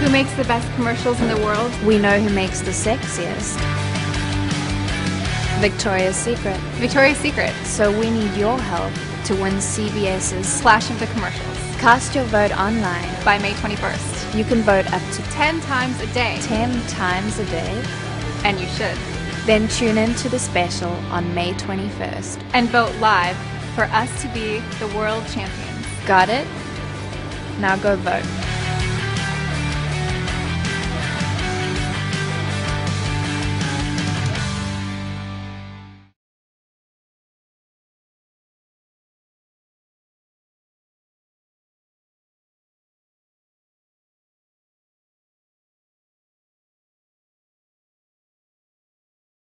Who makes the best commercials in the world? We know who makes the sexiest. Victoria's Secret. Victoria's Secret. So we need your help to win CBS's Clash of the Commercials. Cast your vote online. By May 21st. You can vote up to 10 times a day. 10 times a day. And you should. Then tune in to the special on May 21st. And vote live for us to be the world champions. Got it? Now go vote.